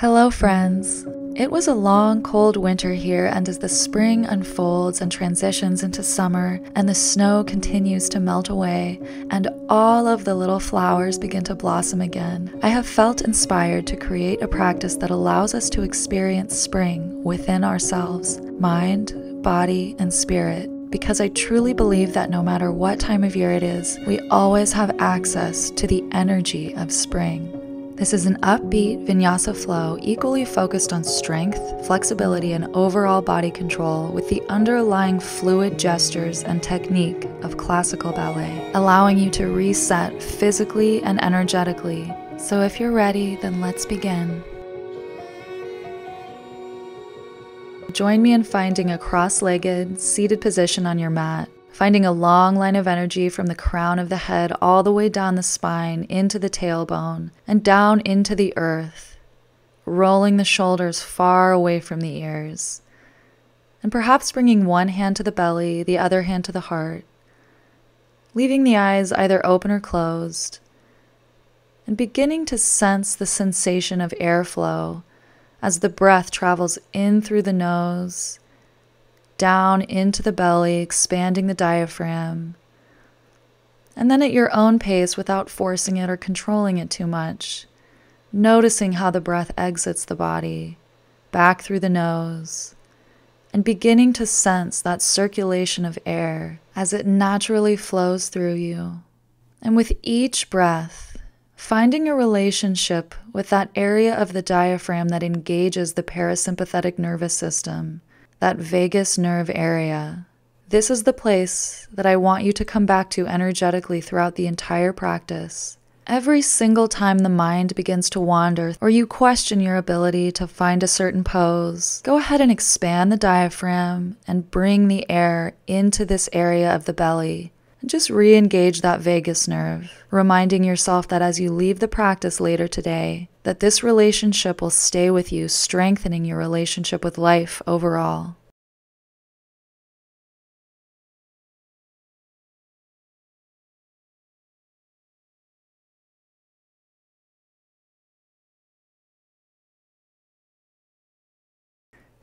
Hello, friends. It was a long, cold winter here, and as the spring unfolds and transitions into summer, and the snow continues to melt away, and all of the little flowers begin to blossom again, I have felt inspired to create a practice that allows us to experience spring within ourselves mind, body, and spirit. Because I truly believe that no matter what time of year it is, we always have access to the energy of spring. This is an upbeat vinyasa flow equally focused on strength, flexibility, and overall body control with the underlying fluid gestures and technique of classical ballet, allowing you to reset physically and energetically. So if you're ready, then let's begin. Join me in finding a cross legged, seated position on your mat finding a long line of energy from the crown of the head all the way down the spine into the tailbone and down into the earth, rolling the shoulders far away from the ears, and perhaps bringing one hand to the belly, the other hand to the heart, leaving the eyes either open or closed, and beginning to sense the sensation of airflow as the breath travels in through the nose down into the belly, expanding the diaphragm. And then at your own pace without forcing it or controlling it too much, noticing how the breath exits the body, back through the nose, and beginning to sense that circulation of air as it naturally flows through you. And with each breath, finding a relationship with that area of the diaphragm that engages the parasympathetic nervous system that vagus nerve area. This is the place that I want you to come back to energetically throughout the entire practice. Every single time the mind begins to wander or you question your ability to find a certain pose, go ahead and expand the diaphragm and bring the air into this area of the belly. Just re engage that vagus nerve, reminding yourself that as you leave the practice later today, that this relationship will stay with you, strengthening your relationship with life overall.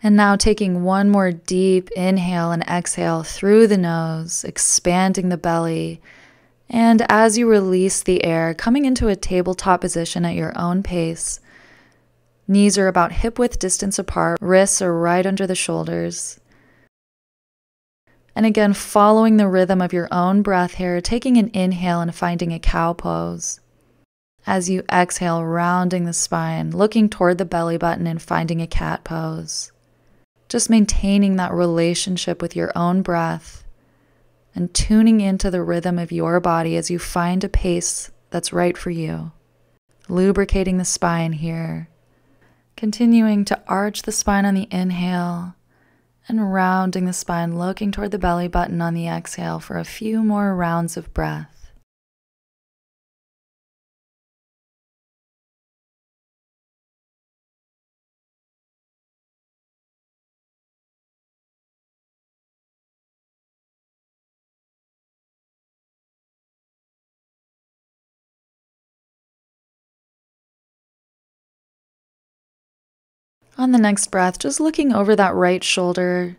And now taking one more deep inhale and exhale through the nose, expanding the belly and as you release the air, coming into a tabletop position at your own pace, knees are about hip width distance apart, wrists are right under the shoulders. And again, following the rhythm of your own breath here, taking an inhale and finding a cow pose. As you exhale, rounding the spine, looking toward the belly button and finding a cat pose. Just maintaining that relationship with your own breath and tuning into the rhythm of your body as you find a pace that's right for you. Lubricating the spine here. Continuing to arch the spine on the inhale and rounding the spine, looking toward the belly button on the exhale for a few more rounds of breath. On the next breath, just looking over that right shoulder,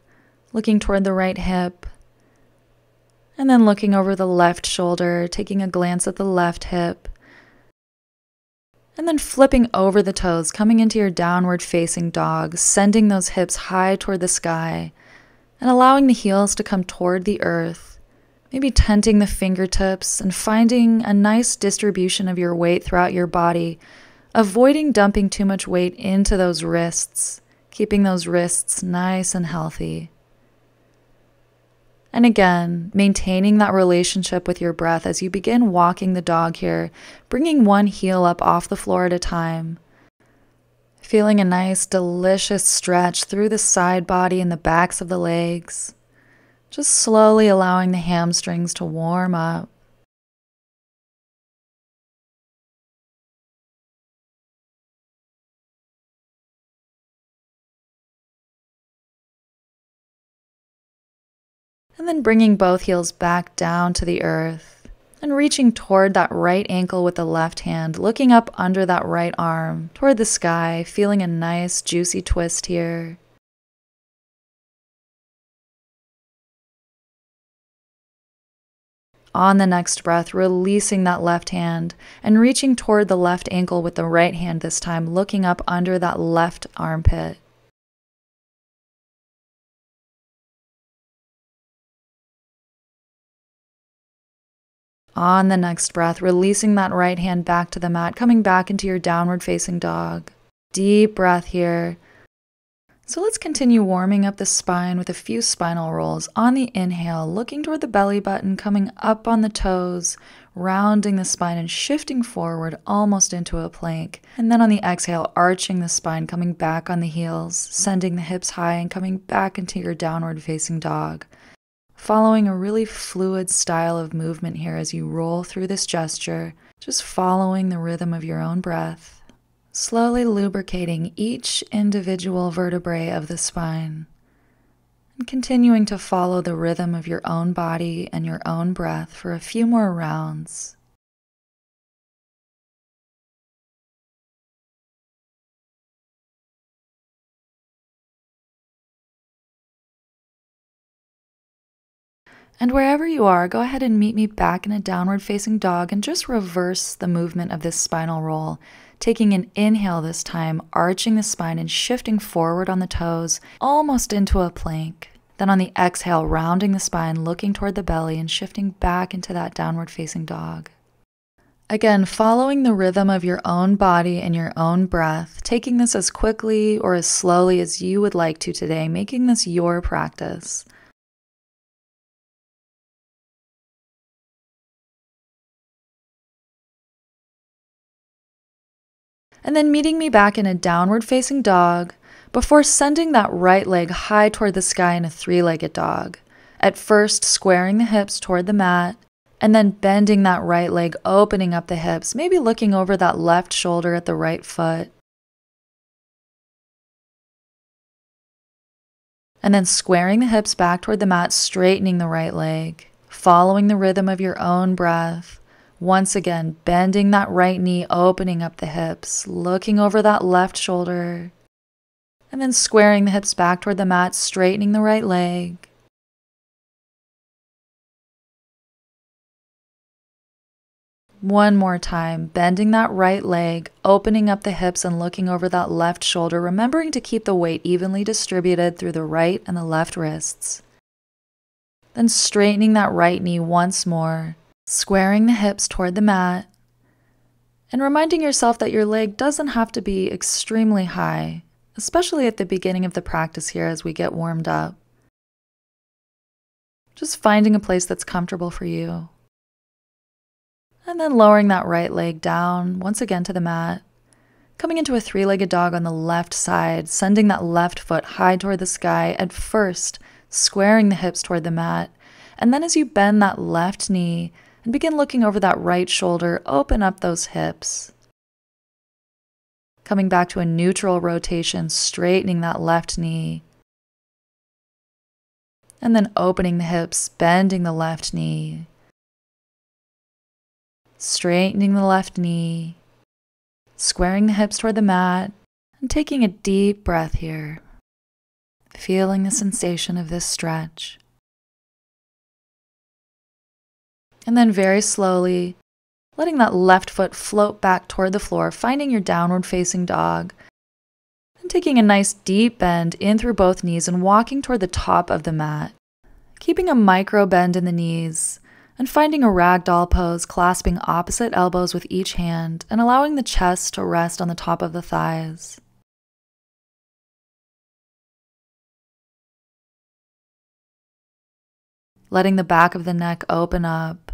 looking toward the right hip, and then looking over the left shoulder, taking a glance at the left hip, and then flipping over the toes, coming into your downward facing dog, sending those hips high toward the sky, and allowing the heels to come toward the earth. Maybe tenting the fingertips and finding a nice distribution of your weight throughout your body avoiding dumping too much weight into those wrists, keeping those wrists nice and healthy. And again, maintaining that relationship with your breath as you begin walking the dog here, bringing one heel up off the floor at a time. Feeling a nice, delicious stretch through the side body and the backs of the legs. Just slowly allowing the hamstrings to warm up. And then bringing both heels back down to the earth. and reaching toward that right ankle with the left hand, looking up under that right arm toward the sky, feeling a nice juicy twist here. On the next breath, releasing that left hand and reaching toward the left ankle with the right hand this time, looking up under that left armpit. On the next breath, releasing that right hand back to the mat, coming back into your downward facing dog. Deep breath here. So let's continue warming up the spine with a few spinal rolls. On the inhale, looking toward the belly button, coming up on the toes, rounding the spine and shifting forward almost into a plank. And then on the exhale, arching the spine, coming back on the heels, sending the hips high and coming back into your downward facing dog following a really fluid style of movement here as you roll through this gesture, just following the rhythm of your own breath, slowly lubricating each individual vertebrae of the spine, and continuing to follow the rhythm of your own body and your own breath for a few more rounds. And wherever you are, go ahead and meet me back in a downward facing dog and just reverse the movement of this spinal roll. Taking an inhale this time, arching the spine and shifting forward on the toes, almost into a plank. Then on the exhale, rounding the spine, looking toward the belly, and shifting back into that downward facing dog. Again, following the rhythm of your own body and your own breath, taking this as quickly or as slowly as you would like to today, making this your practice. And then meeting me back in a downward facing dog before sending that right leg high toward the sky in a three legged dog. At first, squaring the hips toward the mat, and then bending that right leg, opening up the hips, maybe looking over that left shoulder at the right foot. And then squaring the hips back toward the mat, straightening the right leg, following the rhythm of your own breath once again, bending that right knee, opening up the hips, looking over that left shoulder, and then squaring the hips back toward the mat, straightening the right leg. One more time, bending that right leg, opening up the hips and looking over that left shoulder, remembering to keep the weight evenly distributed through the right and the left wrists. Then straightening that right knee once more, squaring the hips toward the mat, and reminding yourself that your leg doesn't have to be extremely high, especially at the beginning of the practice here as we get warmed up. Just finding a place that's comfortable for you. And then lowering that right leg down once again to the mat. Coming into a three legged dog on the left side, sending that left foot high toward the sky, at first squaring the hips toward the mat. And then as you bend that left knee, and begin looking over that right shoulder. Open up those hips. Coming back to a neutral rotation, straightening that left knee. And then opening the hips, bending the left knee. Straightening the left knee. Squaring the hips toward the mat. And taking a deep breath here. Feeling the sensation of this stretch. And then very slowly, letting that left foot float back toward the floor, finding your downward facing dog. And taking a nice deep bend in through both knees and walking toward the top of the mat. Keeping a micro bend in the knees and finding a ragdoll pose, clasping opposite elbows with each hand and allowing the chest to rest on the top of the thighs. Letting the back of the neck open up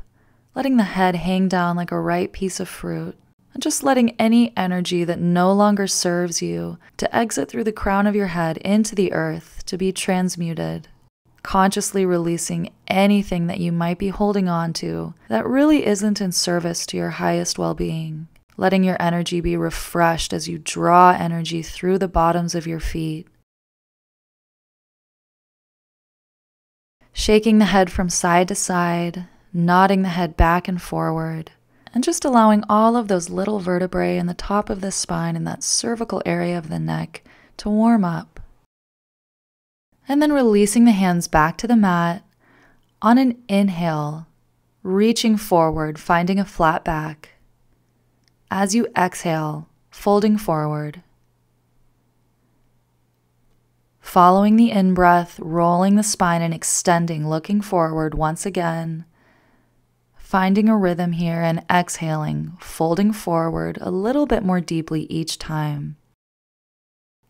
letting the head hang down like a ripe piece of fruit, and just letting any energy that no longer serves you to exit through the crown of your head into the earth to be transmuted. Consciously releasing anything that you might be holding on to that really isn't in service to your highest well being. Letting your energy be refreshed as you draw energy through the bottoms of your feet. Shaking the head from side to side nodding the head back and forward, and just allowing all of those little vertebrae in the top of the spine and that cervical area of the neck to warm up. And then releasing the hands back to the mat on an inhale, reaching forward, finding a flat back. As you exhale, folding forward. Following the in breath, rolling the spine and extending, looking forward once again. Finding a rhythm here and exhaling, folding forward a little bit more deeply each time.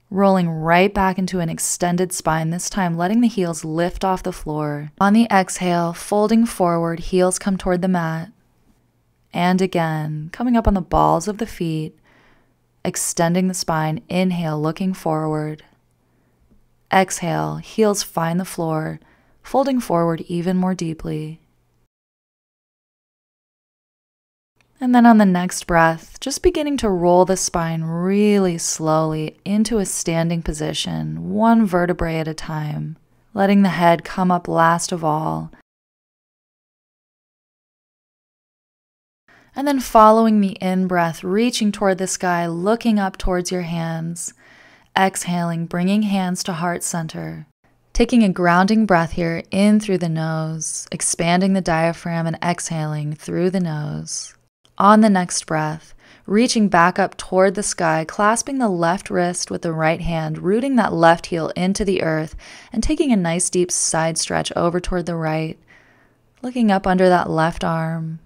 Rolling right back into an extended spine, this time letting the heels lift off the floor. On the exhale, folding forward, heels come toward the mat. And again, coming up on the balls of the feet, extending the spine. Inhale, looking forward. Exhale, heels find the floor, folding forward even more deeply. And then on the next breath, just beginning to roll the spine really slowly into a standing position, one vertebrae at a time, letting the head come up last of all. And then following the in breath, reaching toward the sky, looking up towards your hands Exhaling, bringing hands to heart center. Taking a grounding breath here in through the nose, expanding the diaphragm and exhaling through the nose. On the next breath, reaching back up toward the sky, clasping the left wrist with the right hand, rooting that left heel into the earth, and taking a nice deep side stretch over toward the right, looking up under that left arm.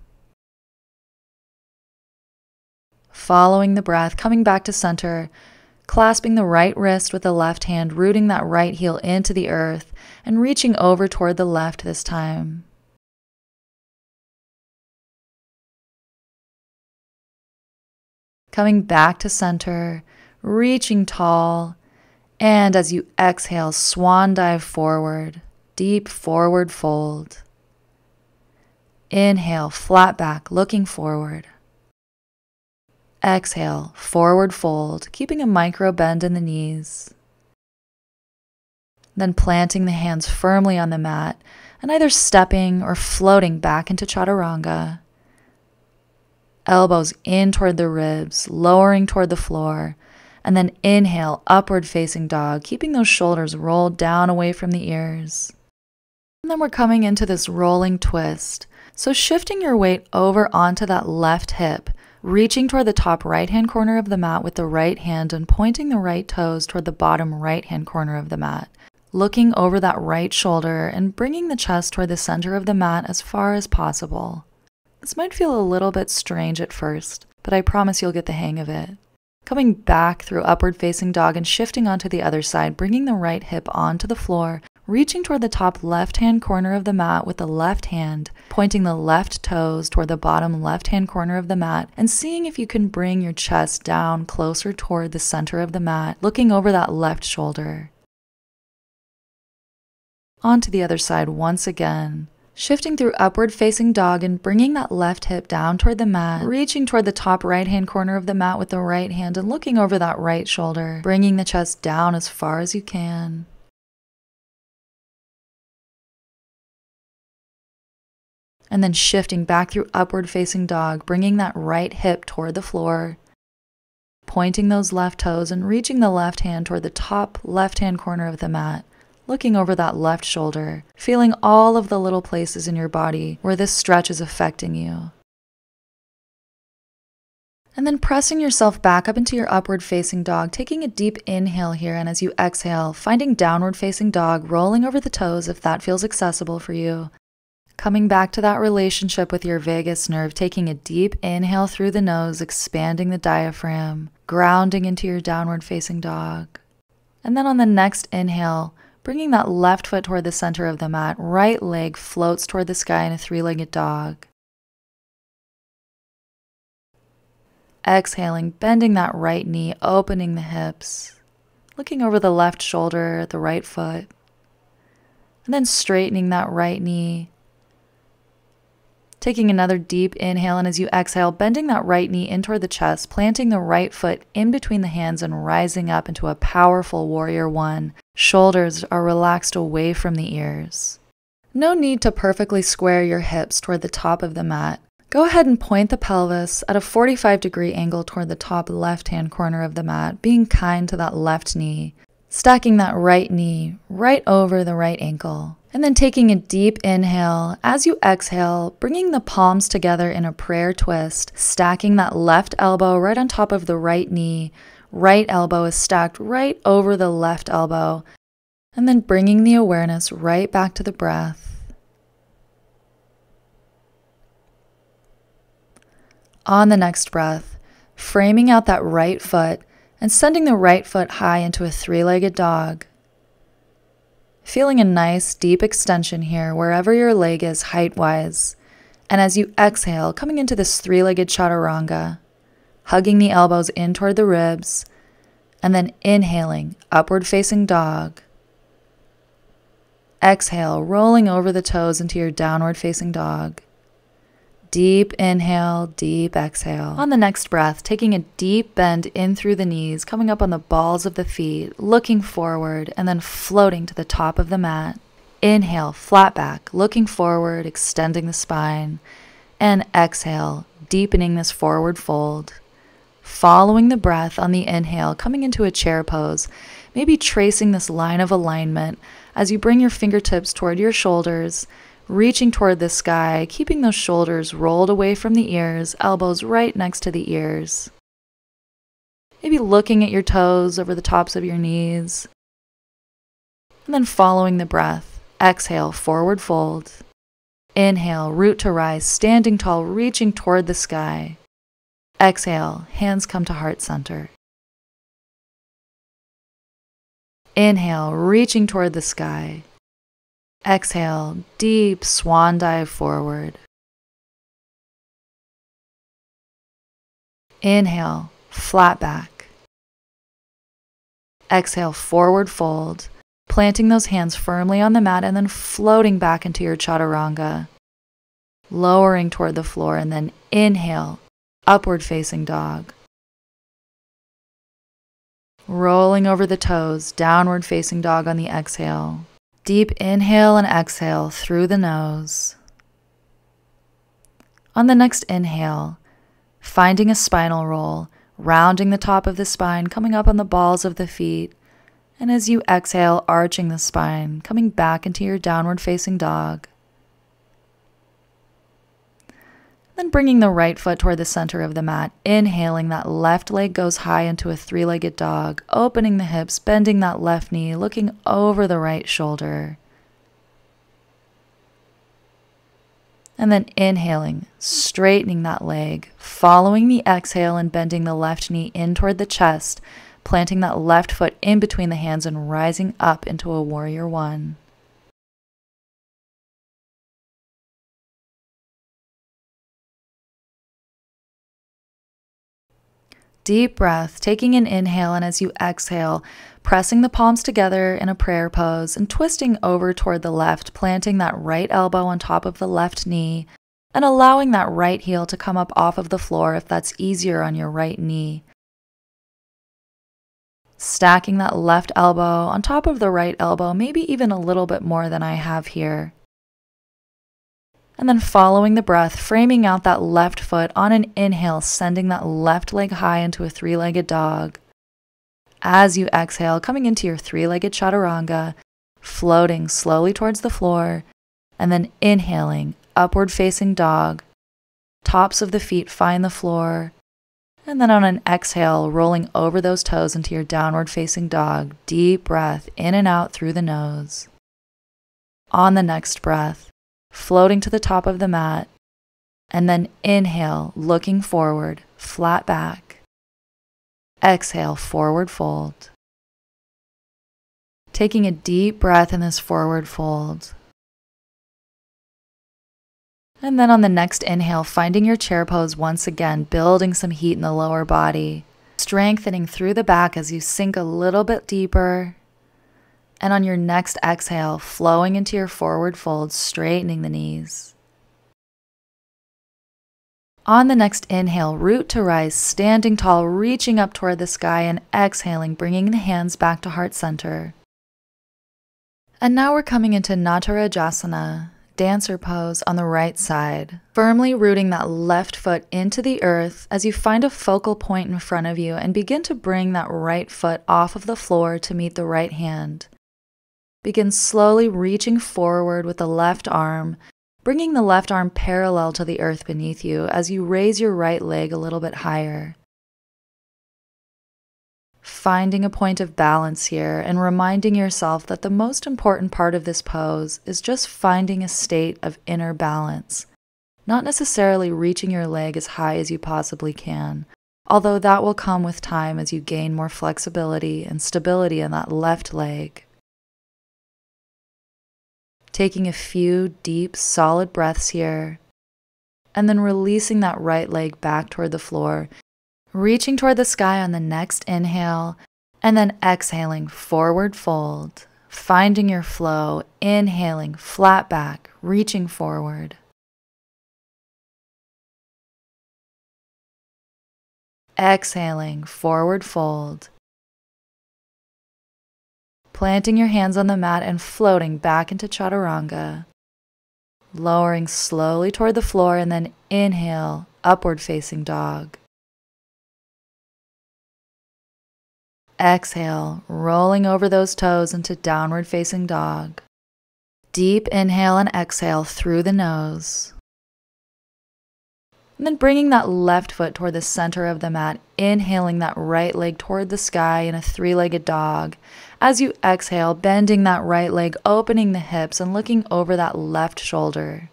Following the breath, coming back to center, clasping the right wrist with the left hand, rooting that right heel into the earth, and reaching over toward the left this time. Coming back to center, reaching tall, and as you exhale, swan dive forward, deep forward fold. Inhale, flat back, looking forward. Exhale, forward fold, keeping a micro bend in the knees. Then planting the hands firmly on the mat and either stepping or floating back into chaturanga. Elbows in toward the ribs, lowering toward the floor, and then inhale, upward facing dog, keeping those shoulders rolled down away from the ears. And then we're coming into this rolling twist. So shifting your weight over onto that left hip reaching toward the top right hand corner of the mat with the right hand and pointing the right toes toward the bottom right hand corner of the mat. Looking over that right shoulder and bringing the chest toward the center of the mat as far as possible. This might feel a little bit strange at first, but I promise you'll get the hang of it. Coming back through upward facing dog and shifting onto the other side, bringing the right hip onto the floor reaching toward the top left hand corner of the mat with the left hand, pointing the left toes toward the bottom left hand corner of the mat, and seeing if you can bring your chest down closer toward the center of the mat, looking over that left shoulder. Onto the other side once again. Shifting through upward facing dog and bringing that left hip down toward the mat, reaching toward the top right hand corner of the mat with the right hand and looking over that right shoulder, bringing the chest down as far as you can. and then shifting back through upward facing dog, bringing that right hip toward the floor, pointing those left toes and reaching the left hand toward the top left hand corner of the mat, looking over that left shoulder, feeling all of the little places in your body where this stretch is affecting you. And then pressing yourself back up into your upward facing dog, taking a deep inhale here. And as you exhale, finding downward facing dog, rolling over the toes if that feels accessible for you. Coming back to that relationship with your vagus nerve, taking a deep inhale through the nose, expanding the diaphragm, grounding into your downward facing dog. And then on the next inhale, bringing that left foot toward the center of the mat, right leg floats toward the sky in a three legged dog. Exhaling, bending that right knee, opening the hips, looking over the left shoulder, at the right foot, and then straightening that right knee, Taking another deep inhale, and as you exhale, bending that right knee in toward the chest, planting the right foot in between the hands, and rising up into a powerful warrior one. Shoulders are relaxed away from the ears. No need to perfectly square your hips toward the top of the mat. Go ahead and point the pelvis at a 45 degree angle toward the top left hand corner of the mat, being kind to that left knee, stacking that right knee right over the right ankle. And then taking a deep inhale as you exhale, bringing the palms together in a prayer twist, stacking that left elbow right on top of the right knee. Right elbow is stacked right over the left elbow. And then bringing the awareness right back to the breath. On the next breath, framing out that right foot and sending the right foot high into a three legged dog. Feeling a nice deep extension here wherever your leg is height wise. And as you exhale, coming into this three legged chaturanga, hugging the elbows in toward the ribs, and then inhaling, upward facing dog. Exhale, rolling over the toes into your downward facing dog. Deep inhale, deep exhale. On the next breath, taking a deep bend in through the knees, coming up on the balls of the feet, looking forward, and then floating to the top of the mat. Inhale, flat back, looking forward, extending the spine. And exhale, deepening this forward fold. Following the breath on the inhale, coming into a chair pose, maybe tracing this line of alignment as you bring your fingertips toward your shoulders reaching toward the sky, keeping those shoulders rolled away from the ears, elbows right next to the ears. Maybe looking at your toes over the tops of your knees. And then following the breath, exhale, forward fold. Inhale, root to rise, standing tall, reaching toward the sky. Exhale, hands come to heart center. Inhale, reaching toward the sky. Exhale, deep swan dive forward. Inhale, flat back. Exhale, forward fold, planting those hands firmly on the mat and then floating back into your chaturanga. Lowering toward the floor and then inhale, upward facing dog. Rolling over the toes, downward facing dog on the exhale. Deep inhale and exhale through the nose. On the next inhale, finding a spinal roll, rounding the top of the spine, coming up on the balls of the feet. And as you exhale, arching the spine, coming back into your downward facing dog. Then bringing the right foot toward the center of the mat, inhaling that left leg goes high into a three legged dog, opening the hips, bending that left knee, looking over the right shoulder. And then inhaling, straightening that leg, following the exhale and bending the left knee in toward the chest, planting that left foot in between the hands and rising up into a warrior one. Deep breath, taking an inhale, and as you exhale, pressing the palms together in a prayer pose and twisting over toward the left, planting that right elbow on top of the left knee, and allowing that right heel to come up off of the floor if that's easier on your right knee. Stacking that left elbow on top of the right elbow, maybe even a little bit more than I have here and then following the breath, framing out that left foot on an inhale, sending that left leg high into a three legged dog. As you exhale, coming into your three legged chaturanga, floating slowly towards the floor, and then inhaling, upward facing dog. Tops of the feet find the floor, and then on an exhale, rolling over those toes into your downward facing dog. Deep breath in and out through the nose. On the next breath, floating to the top of the mat, and then inhale, looking forward, flat back. Exhale, forward fold. Taking a deep breath in this forward fold. And then on the next inhale, finding your chair pose once again, building some heat in the lower body, strengthening through the back as you sink a little bit deeper and on your next exhale, flowing into your forward fold, straightening the knees. On the next inhale, root to rise, standing tall, reaching up toward the sky, and exhaling, bringing the hands back to heart center. And now we're coming into Natarajasana, dancer pose on the right side, firmly rooting that left foot into the earth as you find a focal point in front of you and begin to bring that right foot off of the floor to meet the right hand. Begin slowly reaching forward with the left arm, bringing the left arm parallel to the earth beneath you as you raise your right leg a little bit higher. Finding a point of balance here and reminding yourself that the most important part of this pose is just finding a state of inner balance, not necessarily reaching your leg as high as you possibly can, although that will come with time as you gain more flexibility and stability in that left leg. Taking a few deep, solid breaths here, and then releasing that right leg back toward the floor reaching toward the sky on the next inhale, and then exhaling forward fold, finding your flow, inhaling flat back, reaching forward. Exhaling forward fold. Planting your hands on the mat and floating back into chaturanga. Lowering slowly toward the floor and then inhale, upward facing dog. Exhale, rolling over those toes into downward facing dog. Deep inhale and exhale through the nose. And then bringing that left foot toward the center of the mat, inhaling that right leg toward the sky in a three legged dog. As you exhale, bending that right leg, opening the hips, and looking over that left shoulder.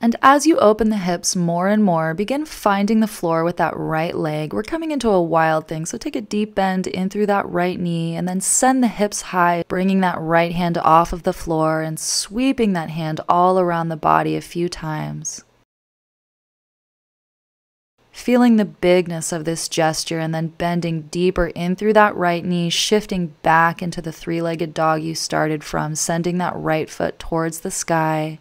And as you open the hips more and more, begin finding the floor with that right leg. We're coming into a wild thing, so take a deep bend in through that right knee and then send the hips high, bringing that right hand off of the floor and sweeping that hand all around the body a few times. Feeling the bigness of this gesture and then bending deeper in through that right knee, shifting back into the three legged dog you started from, sending that right foot towards the sky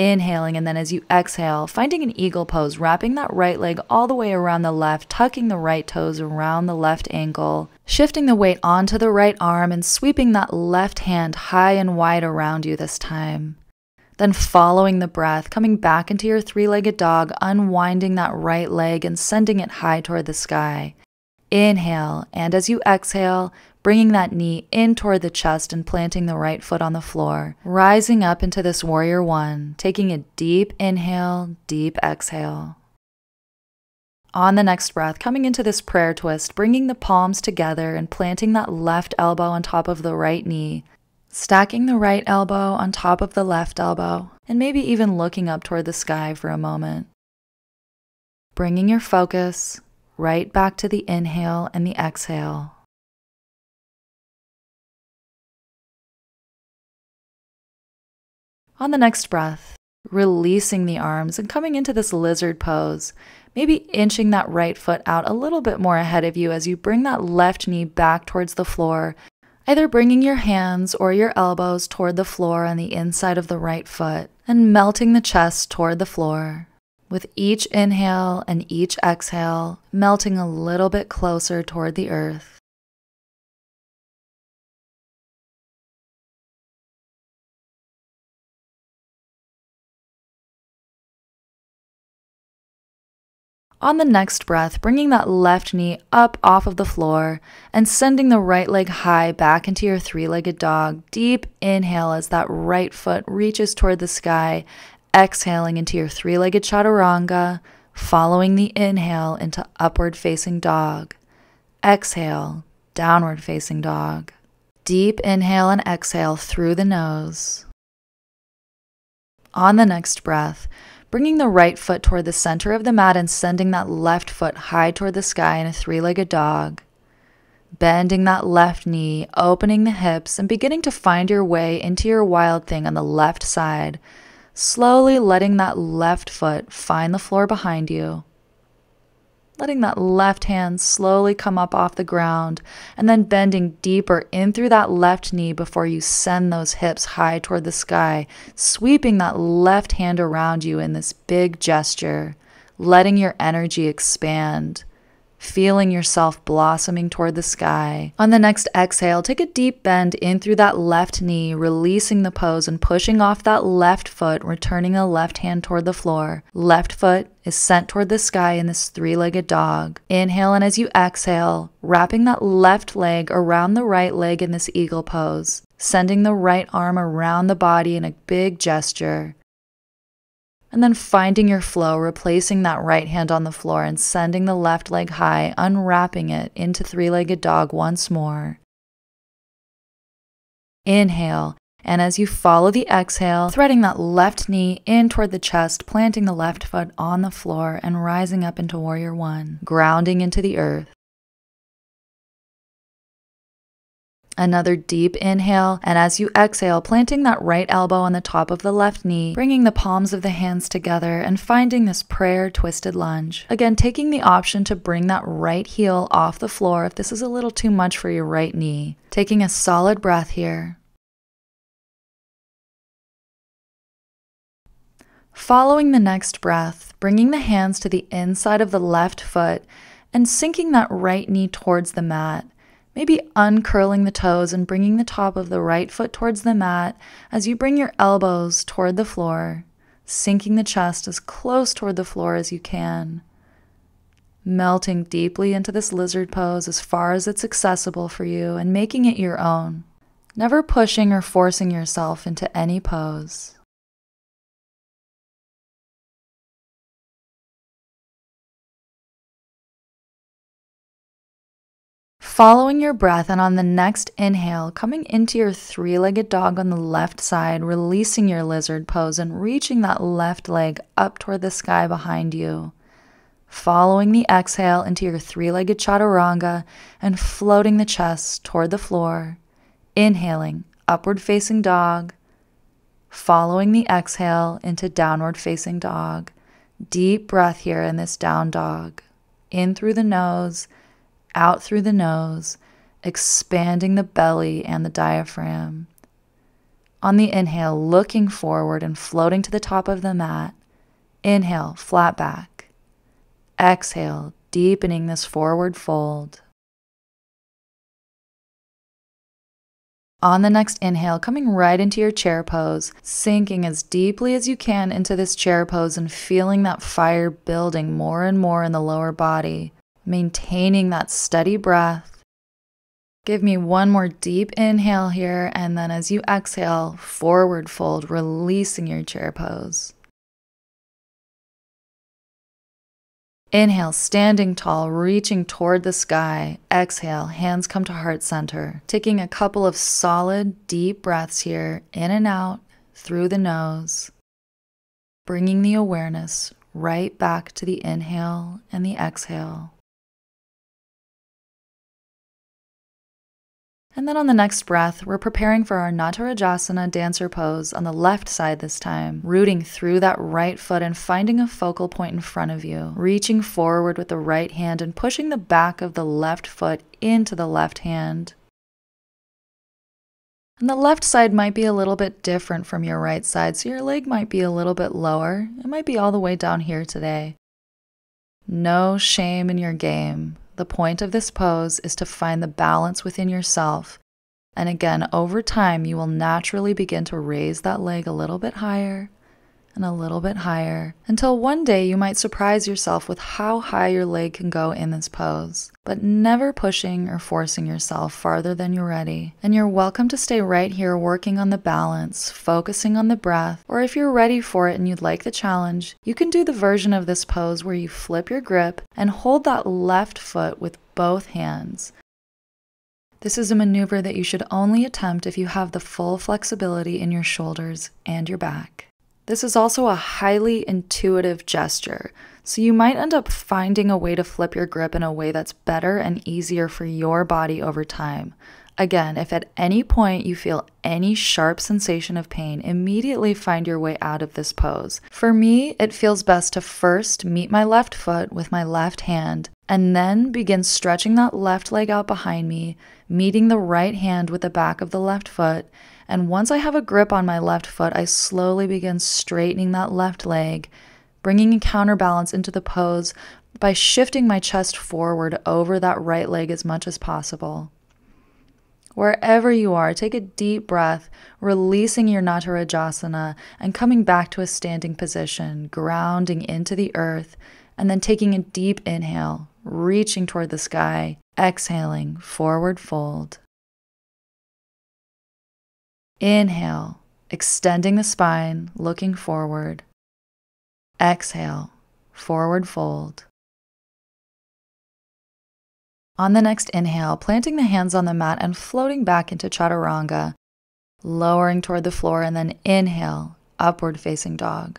Inhaling, and then as you exhale, finding an eagle pose, wrapping that right leg all the way around the left, tucking the right toes around the left ankle, shifting the weight onto the right arm, and sweeping that left hand high and wide around you this time. Then, following the breath, coming back into your three legged dog, unwinding that right leg and sending it high toward the sky. Inhale, and as you exhale, bringing that knee in toward the chest and planting the right foot on the floor, rising up into this warrior one, taking a deep inhale, deep exhale. On the next breath, coming into this prayer twist, bringing the palms together and planting that left elbow on top of the right knee, stacking the right elbow on top of the left elbow, and maybe even looking up toward the sky for a moment. Bringing your focus right back to the inhale and the exhale. On the next breath, releasing the arms and coming into this lizard pose, maybe inching that right foot out a little bit more ahead of you as you bring that left knee back towards the floor, either bringing your hands or your elbows toward the floor on the inside of the right foot and melting the chest toward the floor. With each inhale and each exhale, melting a little bit closer toward the earth. On the next breath, bringing that left knee up off of the floor and sending the right leg high back into your three legged dog. Deep inhale as that right foot reaches toward the sky, exhaling into your three legged chaturanga, following the inhale into upward facing dog. Exhale, downward facing dog. Deep inhale and exhale through the nose. On the next breath, bringing the right foot toward the center of the mat and sending that left foot high toward the sky in a three legged dog. Bending that left knee, opening the hips, and beginning to find your way into your wild thing on the left side, slowly letting that left foot find the floor behind you letting that left hand slowly come up off the ground, and then bending deeper in through that left knee before you send those hips high toward the sky, sweeping that left hand around you in this big gesture, letting your energy expand, feeling yourself blossoming toward the sky. On the next exhale, take a deep bend in through that left knee, releasing the pose and pushing off that left foot, returning the left hand toward the floor. Left foot is sent toward the sky in this three legged dog. Inhale, and as you exhale, wrapping that left leg around the right leg in this eagle pose, sending the right arm around the body in a big gesture and then finding your flow, replacing that right hand on the floor and sending the left leg high, unwrapping it into three legged dog once more. Inhale, and as you follow the exhale, threading that left knee in toward the chest, planting the left foot on the floor, and rising up into Warrior One, grounding into the earth. Another deep inhale, and as you exhale, planting that right elbow on the top of the left knee, bringing the palms of the hands together and finding this prayer twisted lunge. Again, taking the option to bring that right heel off the floor if this is a little too much for your right knee. Taking a solid breath here. Following the next breath, bringing the hands to the inside of the left foot and sinking that right knee towards the mat. Maybe uncurling the toes and bringing the top of the right foot towards the mat as you bring your elbows toward the floor, sinking the chest as close toward the floor as you can. Melting deeply into this lizard pose as far as it's accessible for you and making it your own. Never pushing or forcing yourself into any pose. Following your breath, and on the next inhale, coming into your three legged dog on the left side, releasing your lizard pose and reaching that left leg up toward the sky behind you. Following the exhale into your three legged chaturanga and floating the chest toward the floor. Inhaling, upward facing dog. Following the exhale into downward facing dog. Deep breath here in this down dog. In through the nose out through the nose, expanding the belly and the diaphragm. On the inhale, looking forward and floating to the top of the mat. Inhale, flat back. Exhale, deepening this forward fold. On the next inhale, coming right into your chair pose, sinking as deeply as you can into this chair pose and feeling that fire building more and more in the lower body maintaining that steady breath. Give me one more deep inhale here, and then as you exhale, forward fold, releasing your chair pose. Inhale, standing tall, reaching toward the sky. Exhale, hands come to heart center. Taking a couple of solid, deep breaths here, in and out through the nose. Bringing the awareness right back to the inhale and the exhale. And then on the next breath, we're preparing for our Natarajasana dancer pose on the left side this time, rooting through that right foot and finding a focal point in front of you, reaching forward with the right hand and pushing the back of the left foot into the left hand. And the left side might be a little bit different from your right side, so your leg might be a little bit lower. It might be all the way down here today. No shame in your game. The point of this pose is to find the balance within yourself. And again, over time, you will naturally begin to raise that leg a little bit higher and a little bit higher until one day you might surprise yourself with how high your leg can go in this pose, but never pushing or forcing yourself farther than you're ready. And you're welcome to stay right here working on the balance, focusing on the breath, or if you're ready for it and you'd like the challenge, you can do the version of this pose where you flip your grip and hold that left foot with both hands. This is a maneuver that you should only attempt if you have the full flexibility in your shoulders and your back. This is also a highly intuitive gesture, so you might end up finding a way to flip your grip in a way that's better and easier for your body over time. Again, if at any point you feel any sharp sensation of pain, immediately find your way out of this pose. For me, it feels best to first meet my left foot with my left hand and then begin stretching that left leg out behind me, meeting the right hand with the back of the left foot, and once I have a grip on my left foot, I slowly begin straightening that left leg, bringing a counterbalance into the pose, by shifting my chest forward over that right leg as much as possible. Wherever you are, take a deep breath, releasing your Natarajasana and coming back to a standing position, grounding into the earth, and then taking a deep inhale, reaching toward the sky, exhaling, forward fold. Inhale, extending the spine, looking forward. Exhale, forward fold. On the next inhale, planting the hands on the mat and floating back into chaturanga, lowering toward the floor, and then inhale, upward facing dog.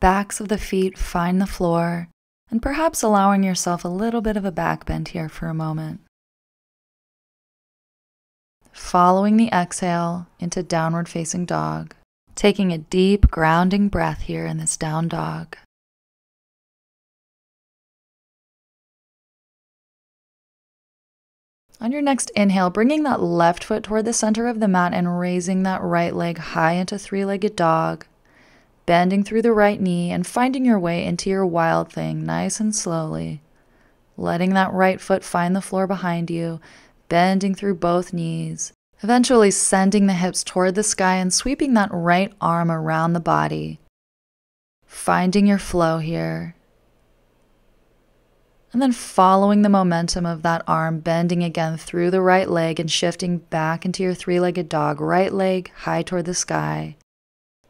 Backs of the feet find the floor, and perhaps allowing yourself a little bit of a back bend here for a moment. Following the exhale into downward facing dog, taking a deep grounding breath here in this down dog. On your next inhale, bringing that left foot toward the center of the mat and raising that right leg high into three legged dog, bending through the right knee and finding your way into your wild thing nice and slowly. Letting that right foot find the floor behind you, bending through both knees, eventually sending the hips toward the sky and sweeping that right arm around the body. Finding your flow here, and then following the momentum of that arm, bending again through the right leg and shifting back into your three legged dog, right leg high toward the sky.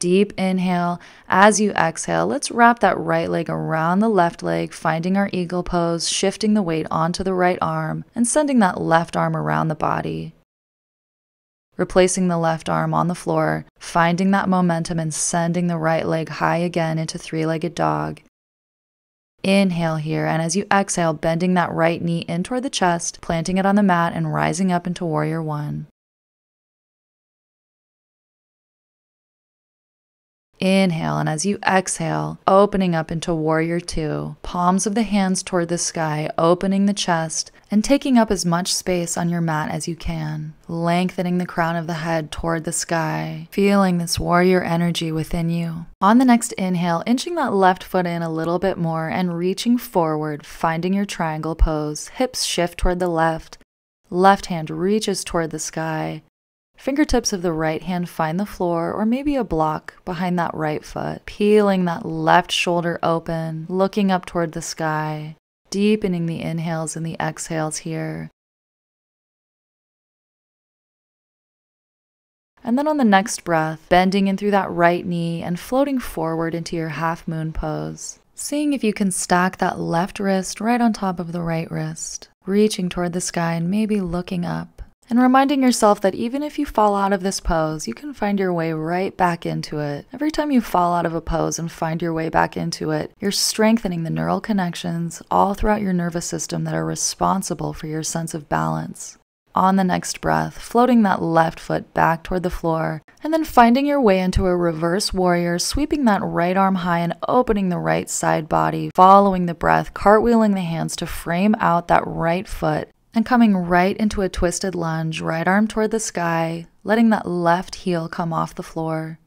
Deep inhale. As you exhale, let's wrap that right leg around the left leg, finding our eagle pose, shifting the weight onto the right arm, and sending that left arm around the body. Replacing the left arm on the floor, finding that momentum and sending the right leg high again into three legged dog. Inhale here, and as you exhale, bending that right knee in toward the chest, planting it on the mat, and rising up into Warrior One. Inhale, and as you exhale, opening up into Warrior Two, palms of the hands toward the sky, opening the chest, and taking up as much space on your mat as you can, lengthening the crown of the head toward the sky, feeling this warrior energy within you. On the next inhale, inching that left foot in a little bit more and reaching forward, finding your triangle pose, hips shift toward the left, left hand reaches toward the sky, Fingertips of the right hand find the floor or maybe a block behind that right foot, peeling that left shoulder open, looking up toward the sky, deepening the inhales and the exhales here. And then on the next breath, bending in through that right knee and floating forward into your half moon pose. Seeing if you can stack that left wrist right on top of the right wrist, reaching toward the sky and maybe looking up and reminding yourself that even if you fall out of this pose, you can find your way right back into it. Every time you fall out of a pose and find your way back into it, you're strengthening the neural connections all throughout your nervous system that are responsible for your sense of balance. On the next breath, floating that left foot back toward the floor, and then finding your way into a reverse warrior, sweeping that right arm high and opening the right side body, following the breath, cartwheeling the hands to frame out that right foot, and coming right into a twisted lunge, right arm toward the sky, letting that left heel come off the floor.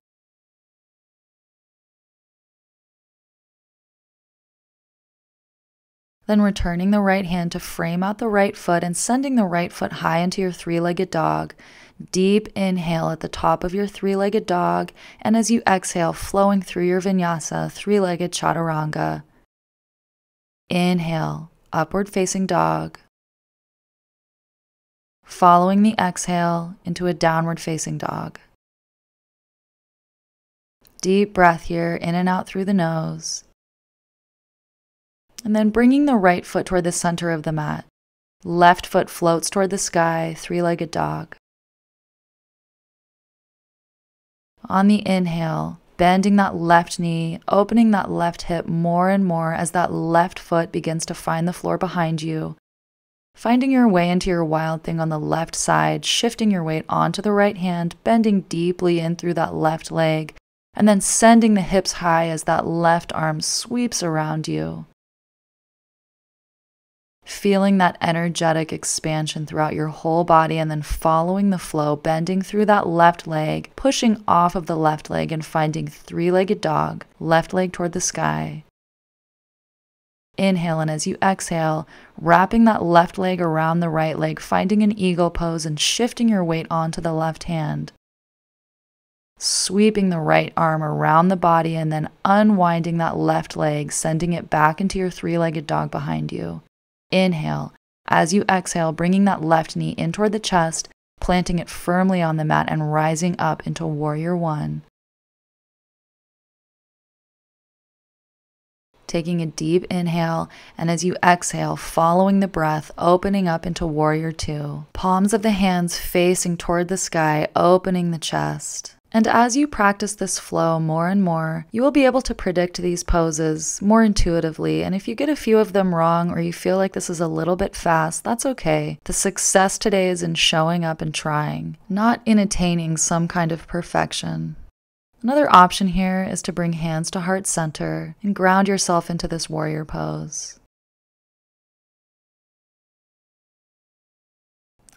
Then returning the right hand to frame out the right foot and sending the right foot high into your three legged dog. Deep inhale at the top of your three legged dog, and as you exhale, flowing through your vinyasa, three legged chaturanga. Inhale, upward facing dog following the exhale into a downward facing dog. Deep breath here, in and out through the nose. And then bringing the right foot toward the center of the mat. Left foot floats toward the sky, three legged dog. On the inhale, bending that left knee, opening that left hip more and more as that left foot begins to find the floor behind you, Finding your way into your wild thing on the left side, shifting your weight onto the right hand, bending deeply in through that left leg, and then sending the hips high as that left arm sweeps around you. Feeling that energetic expansion throughout your whole body, and then following the flow, bending through that left leg, pushing off of the left leg, and finding three legged dog, left leg toward the sky. Inhale, and as you exhale, wrapping that left leg around the right leg, finding an eagle pose and shifting your weight onto the left hand. Sweeping the right arm around the body and then unwinding that left leg, sending it back into your three legged dog behind you. Inhale. As you exhale, bringing that left knee in toward the chest, planting it firmly on the mat and rising up into warrior one. Taking a deep inhale, and as you exhale, following the breath, opening up into warrior two. Palms of the hands facing toward the sky, opening the chest. And as you practice this flow more and more, you will be able to predict these poses more intuitively. And if you get a few of them wrong or you feel like this is a little bit fast, that's okay. The success today is in showing up and trying, not in attaining some kind of perfection. Another option here is to bring hands to heart center and ground yourself into this warrior pose.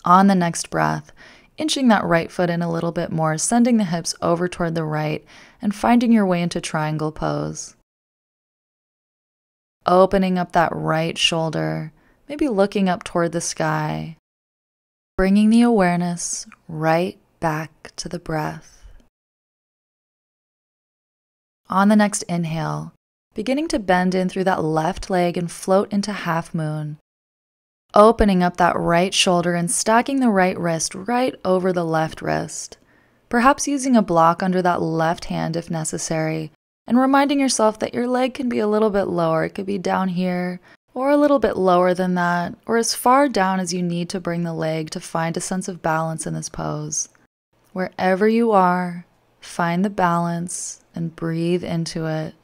On the next breath, inching that right foot in a little bit more, sending the hips over toward the right, and finding your way into triangle pose. Opening up that right shoulder, maybe looking up toward the sky, bringing the awareness right back to the breath. On the next inhale, beginning to bend in through that left leg and float into half moon. Opening up that right shoulder and stacking the right wrist right over the left wrist. Perhaps using a block under that left hand if necessary, and reminding yourself that your leg can be a little bit lower. It could be down here, or a little bit lower than that, or as far down as you need to bring the leg to find a sense of balance in this pose. Wherever you are, find the balance and breathe into it.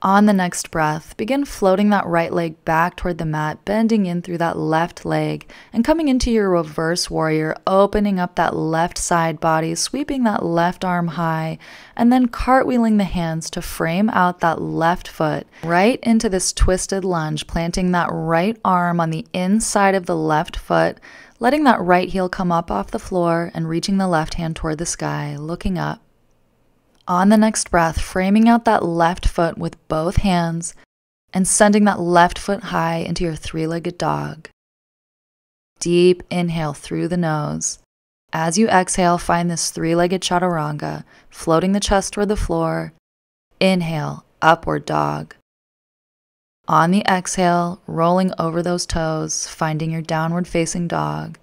On the next breath, begin floating that right leg back toward the mat, bending in through that left leg, and coming into your reverse warrior, opening up that left side body, sweeping that left arm high, and then cartwheeling the hands to frame out that left foot right into this twisted lunge, planting that right arm on the inside of the left foot, letting that right heel come up off the floor and reaching the left hand toward the sky, looking up. On the next breath, framing out that left foot with both hands and sending that left foot high into your three legged dog. Deep inhale through the nose. As you exhale, find this three legged chaturanga, floating the chest toward the floor. Inhale, upward dog. On the exhale, rolling over those toes, finding your downward facing dog.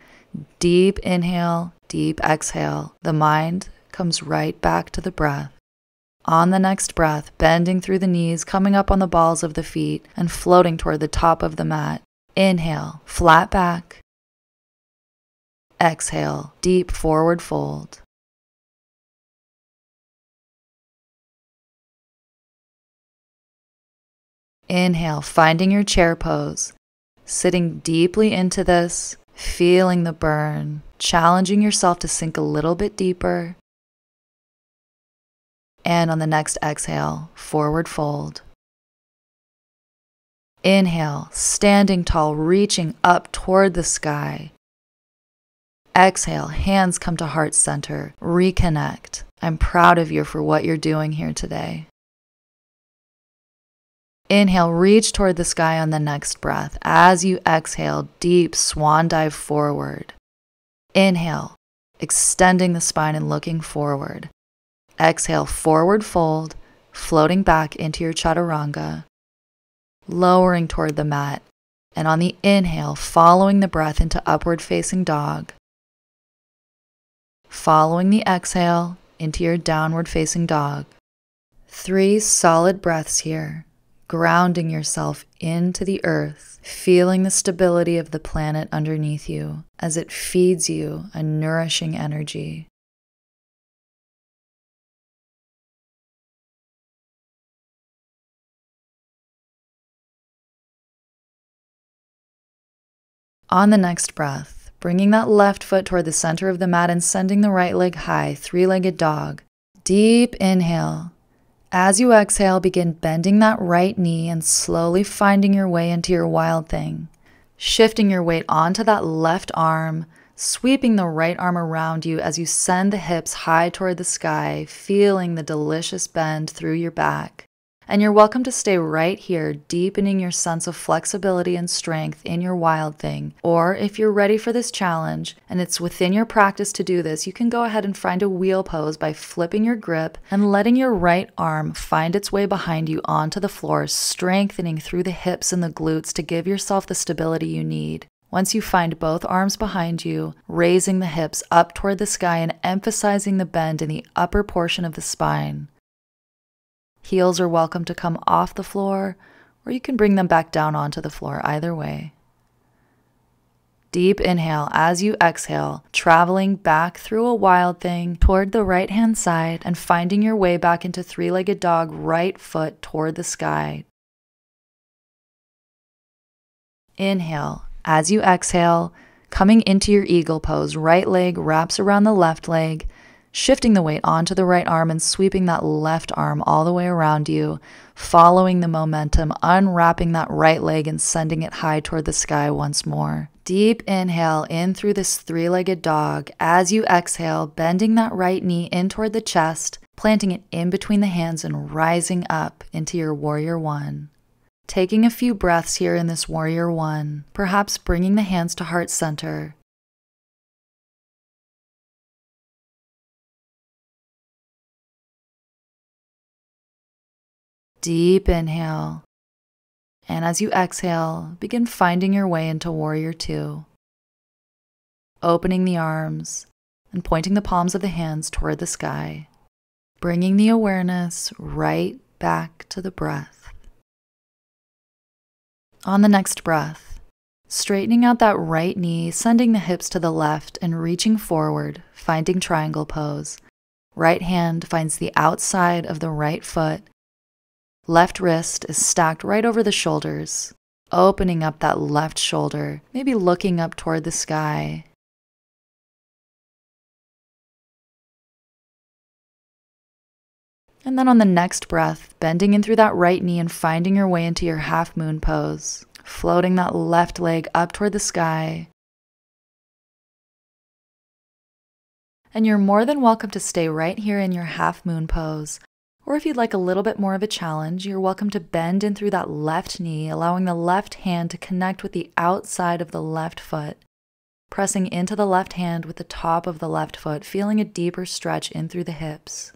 Deep inhale, deep exhale. The mind comes right back to the breath. On the next breath, bending through the knees, coming up on the balls of the feet, and floating toward the top of the mat. Inhale, flat back. Exhale, deep forward fold. Inhale, finding your chair pose, sitting deeply into this, feeling the burn, challenging yourself to sink a little bit deeper. And on the next exhale, forward fold. Inhale, standing tall, reaching up toward the sky. Exhale, hands come to heart center, reconnect. I'm proud of you for what you're doing here today. Inhale, reach toward the sky on the next breath. As you exhale, deep swan dive forward. Inhale, extending the spine and looking forward. Exhale, forward fold, floating back into your chaturanga, lowering toward the mat. And on the inhale, following the breath into upward facing dog. Following the exhale into your downward facing dog. Three solid breaths here grounding yourself into the earth, feeling the stability of the planet underneath you as it feeds you a nourishing energy. On the next breath, bringing that left foot toward the center of the mat and sending the right leg high, three legged dog. Deep inhale. As you exhale, begin bending that right knee and slowly finding your way into your wild thing. Shifting your weight onto that left arm, sweeping the right arm around you as you send the hips high toward the sky, feeling the delicious bend through your back. And you're welcome to stay right here, deepening your sense of flexibility and strength in your wild thing. Or if you're ready for this challenge and it's within your practice to do this, you can go ahead and find a wheel pose by flipping your grip and letting your right arm find its way behind you onto the floor, strengthening through the hips and the glutes to give yourself the stability you need. Once you find both arms behind you, raising the hips up toward the sky and emphasizing the bend in the upper portion of the spine. Heels are welcome to come off the floor, or you can bring them back down onto the floor, either way. Deep inhale as you exhale, traveling back through a wild thing toward the right hand side and finding your way back into three legged dog, right foot toward the sky. Inhale as you exhale, coming into your eagle pose, right leg wraps around the left leg shifting the weight onto the right arm and sweeping that left arm all the way around you, following the momentum, unwrapping that right leg and sending it high toward the sky once more. Deep inhale in through this three legged dog. As you exhale, bending that right knee in toward the chest, planting it in between the hands and rising up into your warrior one. Taking a few breaths here in this warrior one, perhaps bringing the hands to heart center, deep inhale. And as you exhale, begin finding your way into Warrior Two. Opening the arms and pointing the palms of the hands toward the sky, bringing the awareness right back to the breath. On the next breath, straightening out that right knee, sending the hips to the left and reaching forward, finding triangle pose. Right hand finds the outside of the right foot Left wrist is stacked right over the shoulders, opening up that left shoulder, maybe looking up toward the sky. And then on the next breath, bending in through that right knee and finding your way into your half moon pose, floating that left leg up toward the sky. And you're more than welcome to stay right here in your half moon pose or if you'd like a little bit more of a challenge, you're welcome to bend in through that left knee, allowing the left hand to connect with the outside of the left foot. Pressing into the left hand with the top of the left foot, feeling a deeper stretch in through the hips.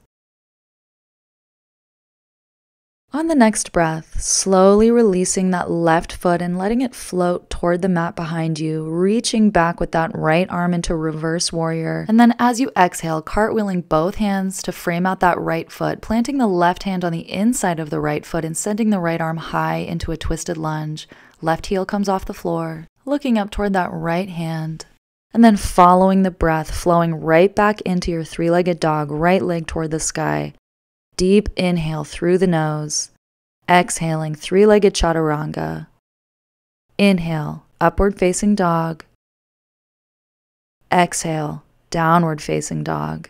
On the next breath, slowly releasing that left foot and letting it float toward the mat behind you, reaching back with that right arm into reverse warrior. And then as you exhale, cartwheeling both hands to frame out that right foot, planting the left hand on the inside of the right foot and sending the right arm high into a twisted lunge. Left heel comes off the floor, looking up toward that right hand. And then following the breath, flowing right back into your three legged dog, right leg toward the sky. Deep inhale through the nose. Exhaling, three legged chaturanga. Inhale, upward facing dog. Exhale, downward facing dog.